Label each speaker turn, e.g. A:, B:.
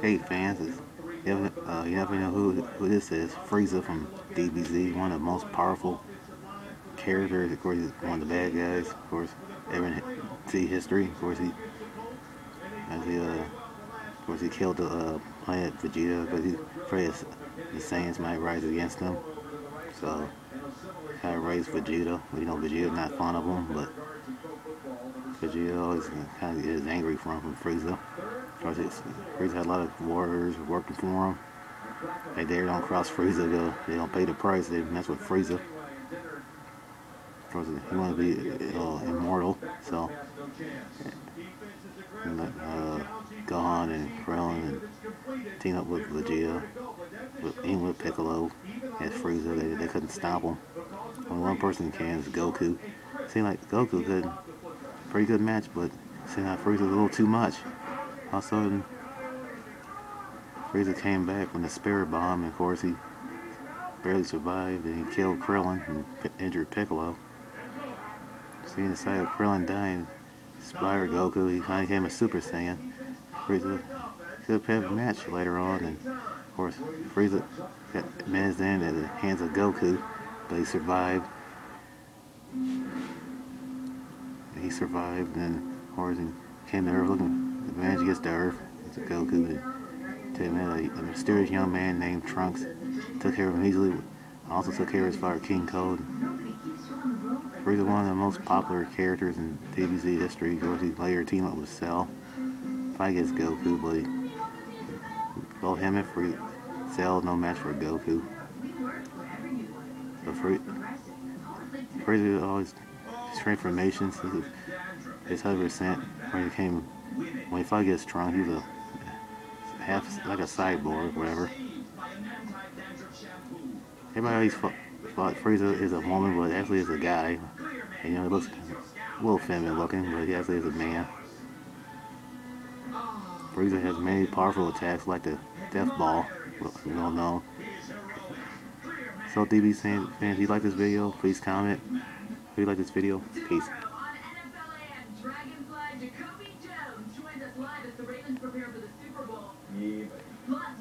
A: Hey fans, is, you, uh, you ever know who, who this is? Frieza from DBZ, one of the most powerful characters. Of course, he's one of the bad guys. Of course, ever see history. Of course, he, as he, uh, of course, he killed the uh, planet Vegeta, but he's afraid the Saiyans might rise against him. So, kind of raised Vegeta. You know, Vegeta's not fond of him, but Vegeta always kind of is angry for him from Frieza. Because Frieza had a lot of warriors working for him. They dare don't cross Frieza, go, they don't pay the price, they mess with Frieza. Because he want to be uh, immortal, so and, uh, Gohan and Krillin and team up with Vegeta, with, even with Piccolo and Frieza, they, they couldn't stop him. Only one person can is Goku. Seemed like Goku could, pretty good match, but like Frieza a little too much. All of a sudden, Frieza came back from the Spirit Bomb, and of course he barely survived, and he killed Krillin and injured Piccolo. Seeing the sight of Krillin dying inspired Goku, he finally became a Super Saiyan. Frieza could have a match later on, and of course Frieza got menaced in at the hands of Goku, but he survived. Survived, and he came to Earth looking Advantage against the Earth. It's a Goku. Man, a, a, mysterious young man named Trunks took care of him easily. Also took care of his father, King Cold. Frieza, one of the most popular characters in DBZ history. Of course, he later up with Cell. Fight against Goku, but both him and Frieza, Cell no match for Goku. But Frieza, Frieza always transformations, his 100% when he came when he fought against Trunks, he was a half like a cyborg, whatever. Everybody always fought Frieza is a woman, but actually is a guy. And, you know, he looks a little feminine looking, but he actually is a man. Frieza has many powerful attacks like the Death Ball, we all know. So DB fans, if you like this video, please comment. If you like this video, peace. live as the Ravens prepare for the Super Bowl. Yeah. Plus,